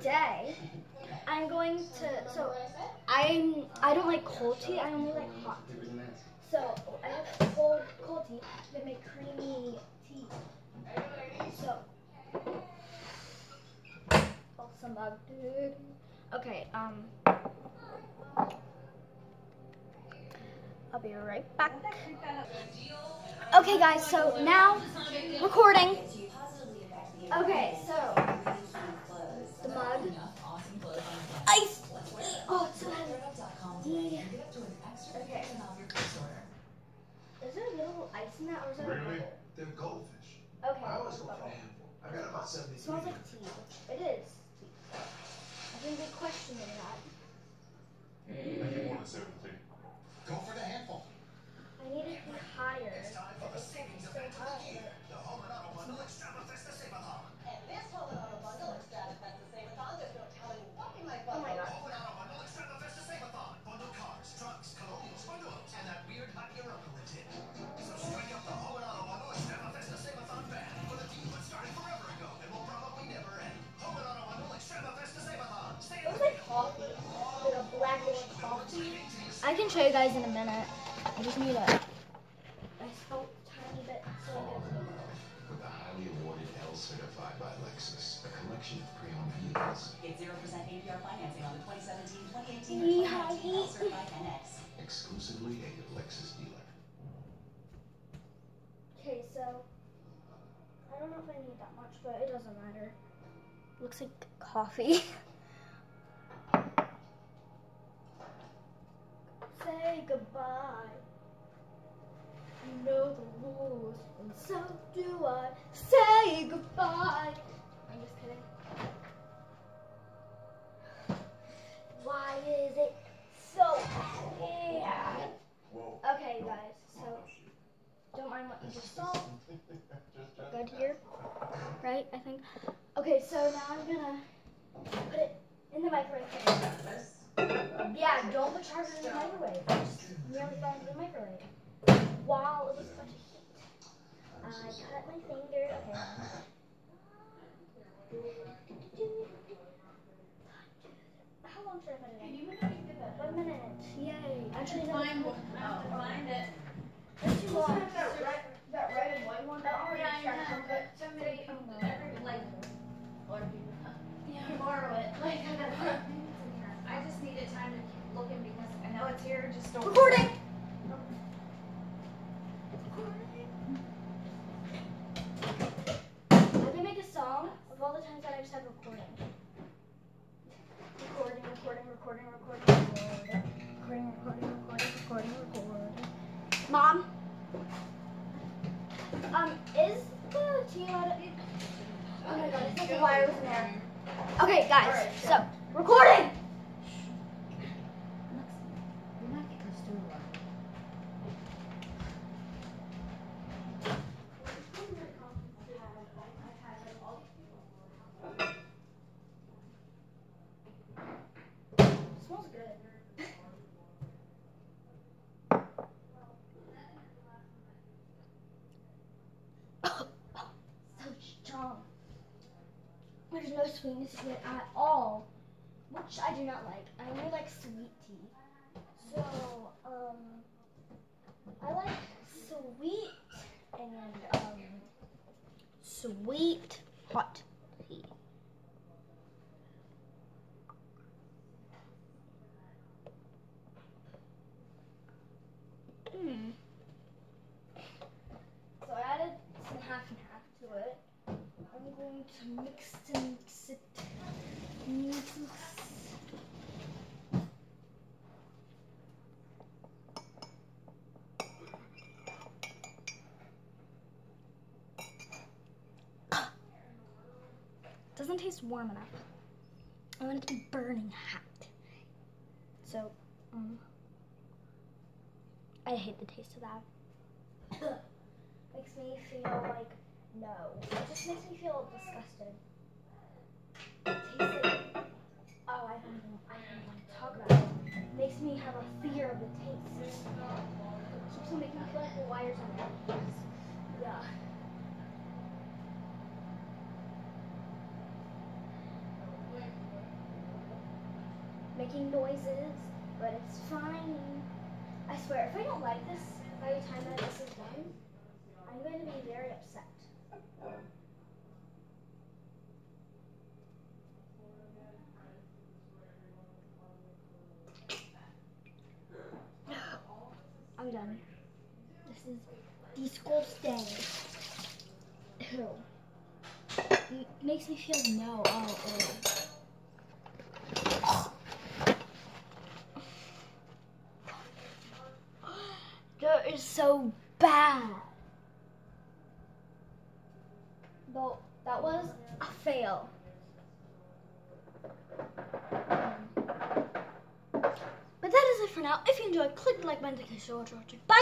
today I'm going to. So I'm. I don't like cold tea. I only like hot tea. So I have cold cold tea. They make creamy tea. So. Awesome dude. Okay. Um. I'll be right back. Okay, guys. So now recording. Okay, so not or is that really? They're goldfish. Okay. I always go for a handful. I got about 70. It smells like tea. It is. I think they questioned that. Mm. I get one of seven. I can show you guys in a minute. I just need a nice tiny bit so I. With the highly awarded L certified by Lexus, a collection of pre-owned vehicles Get 0% APR financing on the 2017, 2018, or 2019 L Certified NX. exclusively a Lexus dealer. Okay, so I don't know if I need that much, but it doesn't matter. Looks like coffee. Say goodbye. You know the rules, and so do I. Say goodbye. I'm just kidding. Why is it so heavy? Okay, guys, so don't mind what you just saw. Good here, right? I think. Okay, so now I'm gonna put it in the microwave. Yeah, don't put charger in the microwave. Just nearly fell into the microwave while it was such a heat. I cut my finger. Okay. How long should I put it in? One minute. Yay. Actually, no. Find one. I have to find it. It's too long. That red, that red and white one. Oh, oh yeah, I know, but somebody, every, like, or people, yeah, borrow it, like, I just needed time to keep looking because I know it's here, just don't. Recording. I can make a song of all the times that I just had recording. Recording, recording, recording, recording, recording, recording, recording, recording, recording, recording. Mom, um, is the tea allowed to? Oh my god, I think the wire was in there. Okay, guys, Alright, so recording. You're not getting this too long. smells good. so strong. There's no sweetness to it at all, which I do not like. I only like sweet tea. So, um, I like sweet and um, sweet hot tea. Hmm. So I added some half and half to it. I'm going to mix and mix it. Mix, mix. Doesn't taste warm enough. I want it to be burning hot. So, um, I hate the taste of that. makes me feel like no. It just makes me feel disgusted. It tastes like oh, I don't even I don't want to talk about it. Makes me have a fear of the taste. It keeps on making me feel like the wires on my. Yeah. making noises, but it's fine. I swear, if I don't like this by the time that this is done, I'm going to be very upset. I'm done. This is the disgusting. Ew. It makes me feel no. Oh, ew. Oh. That is so bad. Well, that was a fail. But that is it for now. If you enjoyed, click the like button to show watching. Bye!